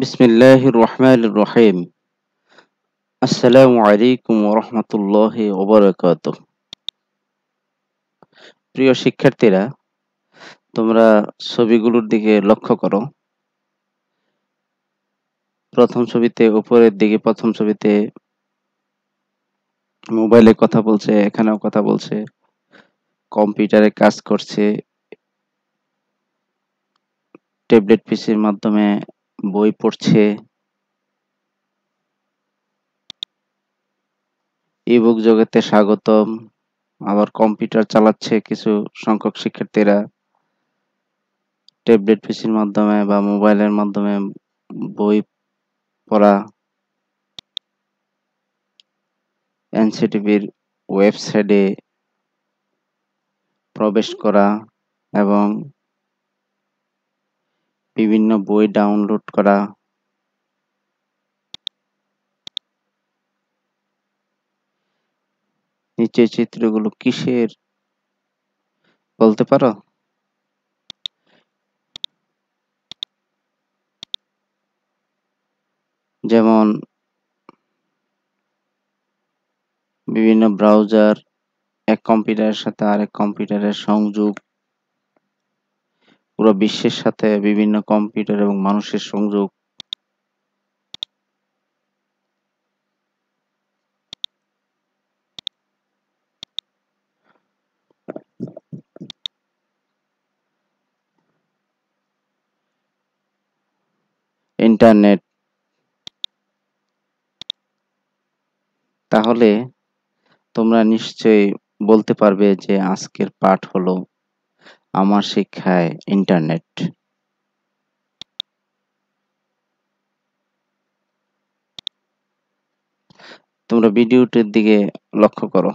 বিসমিল্লাহির রহমানির রহিম আসসালামু শিক্ষার্থীরা, তোমরা ছবিগুলোর দিকে লক্ষ্য করো। প্রথম ছবিতে, উপরের দিকে, প্রথম ছবিতে মোবাইলে কথা বলছে, এখানেও কথা বলছে, কম্পিউটারে কাজ করছে, ট্যাবলেট, পিসির মাধ্যমে বই পড়ছে। ইবুক জগতে স্বাগতম। আবার কম্পিউটার চালাচ্ছে কিছু সংখ্যক শিক্ষার্থীরা। ট্যাবলেট পিসির মাধ্যমে বা মোবাইলের মাধ্যমে বই পড়া। এনসিটিভির ওয়েবসাইটে প্রবেশ করা এবং বিভিন্ন বই ডাউনলোড করা। নিচের চিত্রগুলো কিসের? বলতে পারো? যেমন, বিভিন্ন ব্রাউজার এক কম্পিউটারের সাথে আরেক কম্পিউটারের সংযোগ পুরো বিশ্বের সাথে বিভিন্ন কম্পিউটার এবং মানুষের সংযোগ। ইন্টারনেট তাহলে তোমরা নিশ্চয়ই বলতে পারবে যে আজকের পাঠ হলো আমার শিক্ষায় ইন্টারনেট তোমরা ভিডিওটির দিকে লক্ষ্য করো।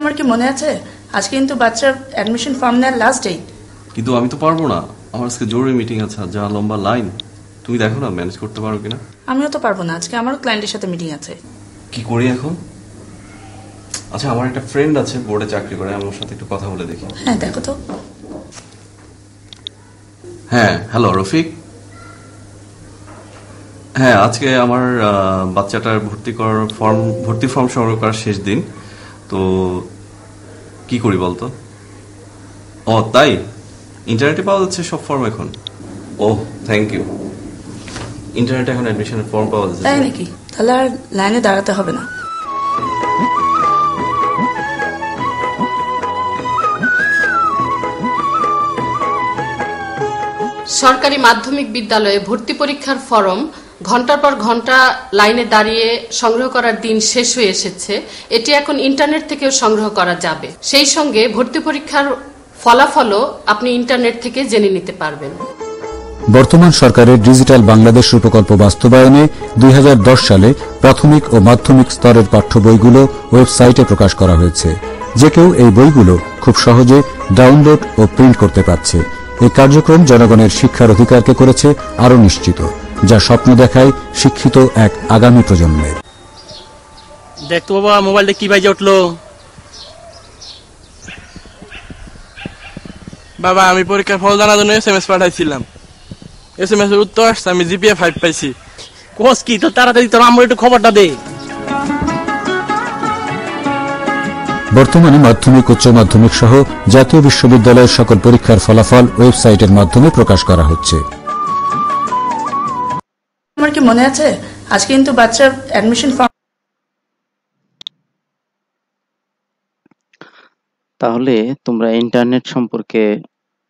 তোমার কি মনে আছে? আজকে কিন্তু বাচ্চার অ্যাডমিশন ফর্ম নেওয়ার লাস্ট ডেট কিন্তু আমি তো পারব না। আমার আজকে জরুরি মিটিং আছে যা লম্বা লাইন তুমি দেখো না ম্যানেজ করতে পারো কিনা? আমিও তো পারব না আজকে আমারও ক্লায়েন্টের সাথে মিটিং আছে। কি করি এখন? আচ্ছা আমার একটা ফ্রেন্ড আছে বোর্ডে চাকরি করে আমার সাথে একটু কথা বলে দেখি। হ্যাঁ দেখো তো। হ্যাঁ হ্যালো রফিক। হ্যাঁ আজকে আমার বাচ্চাটার ভর্তি করার ফর্ম ভর্তি ফর্ম সংগ্রহ করার শেষ দিন। তো কি করি বলতো? ও তাই? ইন্টারনেটে পাওয়া যাচ্ছে সব ফর্ম এখন। ও থ্যাংক ইউ ইন্টারনেটে এখন অ্যাডমিশনের ফর্ম পাওয়া যাচ্ছে। তাই নাকি? তাহলে আর লাইনে দাঁড়াতে হবে না। সরকারি মাধ্যমিক বিদ্যালয়ে ভর্তি পরীক্ষার ফরম ঘণ্টার পর ঘণ্টা লাইনে দাঁড়িয়ে সংগ্রহ করার দিন শেষ হয়ে এসেছে। এটি এখন ইন্টারনেট থেকেও সংগ্রহ করা যাবে। সেই সঙ্গে ভর্তি পরীক্ষার ফলাফলও আপনি ইন্টারনেট থেকে জেনে নিতে পারবেন। বর্তমান সরকারের ডিজিটাল বাংলাদেশ প্রকল্প বাস্তবায়নে দুই হাজার দশ সালে প্রাথমিক ও মাধ্যমিক স্তরের পাঠ্য বইগুলো ওয়েবসাইটে প্রকাশ করা হয়েছে। যে কেউ এই বইগুলো খুব সহজে ডাউনলোড ও প্রিন্ট করতে পারছে। এই কার্যক্রম জনগণের শিক্ষার অধিকারকে করেছে আরও নিশ্চিত। যা স্বপ্ন দেখায় শিক্ষিত এক আগামী প্রজন্মের। দেখ তো বাবা মোবাইলটা কি বাজে উঠল। বাবা আমি পরীক্ষার ফল জানার জন্য এস এম এস পাঠাইছিলাম। এস এম এস এর উত্তর আসছে আমি জিপিএ ফাইভ পাইছি। কোস কি তো তাড়াতাড়ি তোর আমার একটু খবরটা দে। বর্তমানে মাধ্যমিক উচ্চ মাধ্যমিক সহ জাতীয় বিশ্ববিদ্যালয়ের সকল পরীক্ষার ফলাফল ওয়েবসাইটের মাধ্যমে প্রকাশ করা হচ্ছে। তোমার কি মনে আছে? আজকে কিন্তু বাচ্চার অ্যাডমিশন ফর্ম তাহলে তোমরা ইন্টারনেট সম্পর্কে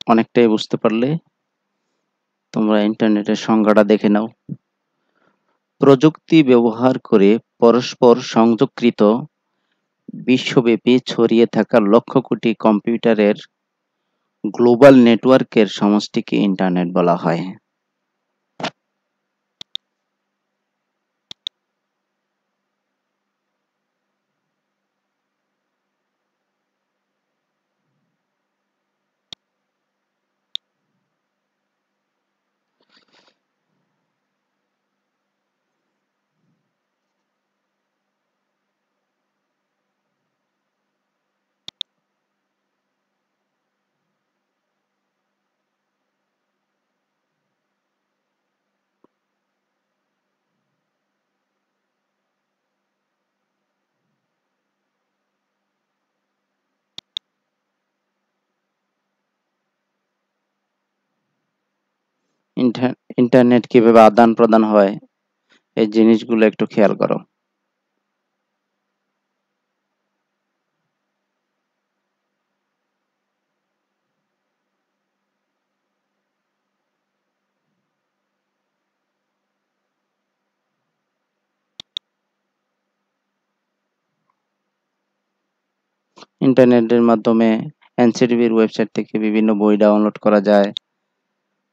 অনেকটাই বুঝতে পারলে। তোমরা ইন্টারনেটের সংজ্ঞাটা দেখে নাও। প্রযুক্তি ব্যবহার করে পরস্পর সংযোগকৃত বিশ্বব্যাপী ছড়িয়ে থাকা লক্ষ কোটি কম্পিউটারের গ্লোবাল নেটওয়ার্কের সমষ্টিকে ইন্টারনেট বলা হয়। ইন্টারনেট কীভাবে আদান প্রদান হয়, এই জিনিসগুলো একটু খেয়াল করো। ইন্টারনেটের মাধ্যমে এনসিটিভির ওয়েবসাইট থেকে বিভিন্ন বই ডাউনলোড করা যায়।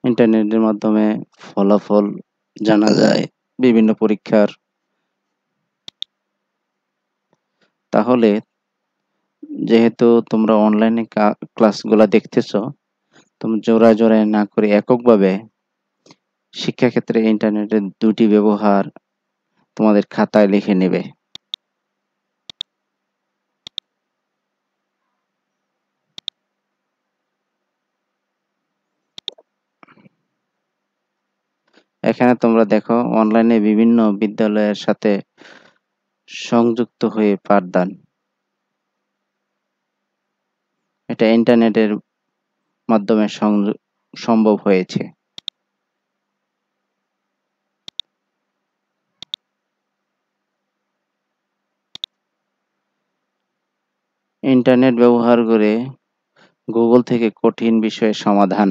ইন্টারনেটের মাধ্যমে ফলাফল জানা যায়, বিভিন্ন পরীক্ষার। তাহলে যেহেতু তোমরা অনলাইনে ক্লাসগুলো দেখতেছো তোমরা জোড়া জোড়ায় না করে এককভাবে শিক্ষাক্ষেত্রে ইন্টারনেটের দুটি ব্যবহার তোমাদের খাতায় লিখে নেবে। এখানে তোমরা দেখো অনলাইনে বিভিন্ন বিদ্যালয়ের সাথে সংযুক্ত হয়ে পাঠদান। এটা ইন্টারনেটের মাধ্যমে সম্ভব হয়েছে। ইন্টারনেট ব্যবহার করে গুগল থেকে কঠিন বিষয়ের সমাধান।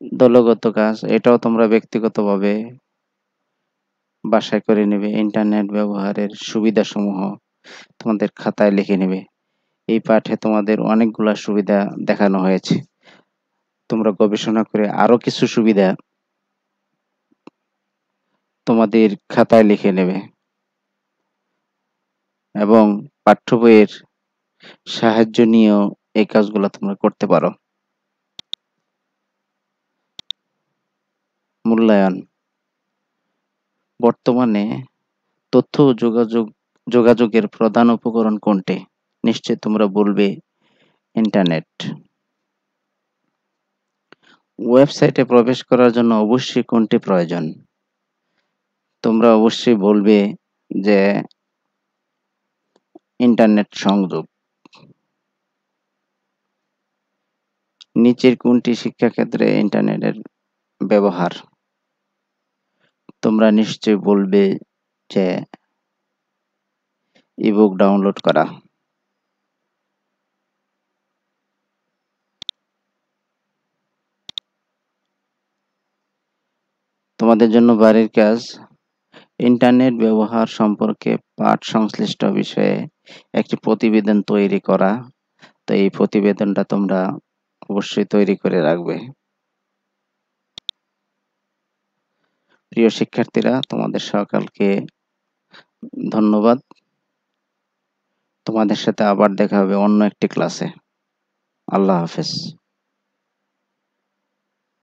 দলগত কাজ, এটাও তোমরা ব্যক্তিগতভাবে বাসায় করে নেবে, ইন্টারনেট ব্যবহারের সুবিধাসমূহ তোমাদের খাতায় লিখে নেবে। এই পাঠে তোমাদের অনেকগুলো সুবিধা দেখানো হয়েছে। তোমরা গবেষণা করে আরও কিছু সুবিধা তোমাদের খাতায় লিখে নেবে। এবং পাঠ্য বইয়ের সাহায্য নিয়েও এই কাজগুলো তোমরা করতে পারো। মূল্যায়ন। বর্তমানে তথ্য যোগাযোগ, যোগাযোগের প্রধান উপকরণ কোনটি? নিশ্চয় তোমরা বলবে ইন্টারনেট। ওয়েবসাইটে প্রবেশ করার জন্য অবশ্যই কোনটি প্রয়োজন? তোমরা অবশ্যই বলবে যে ইন্টারনেট সংযোগ। নিচের কোনটি শিক্ষাক্ষেত্রে ইন্টারনেটের ব্যবহার। তোমরা নিশ্চয় বলবে যে ইবুক ডাউনলোড করা। তোমাদের জন্য বাড়ির কাজ, ইন্টারনেট ব্যবহার সম্পর্কে পাঠ সংশ্লিষ্ট বিষয়ে একটি প্রতিবেদন তৈরি করা। তো এই প্রতিবেদনটা তোমরা অবশ্যই তৈরি করে রাখবে। প্রিয় শিক্ষার্থীরা, তোমাদের সকলকে ধন্যবাদ। তোমাদের সাথে আবার দেখা হবে অন্য একটি ক্লাসে আল্লাহ হাফেজ।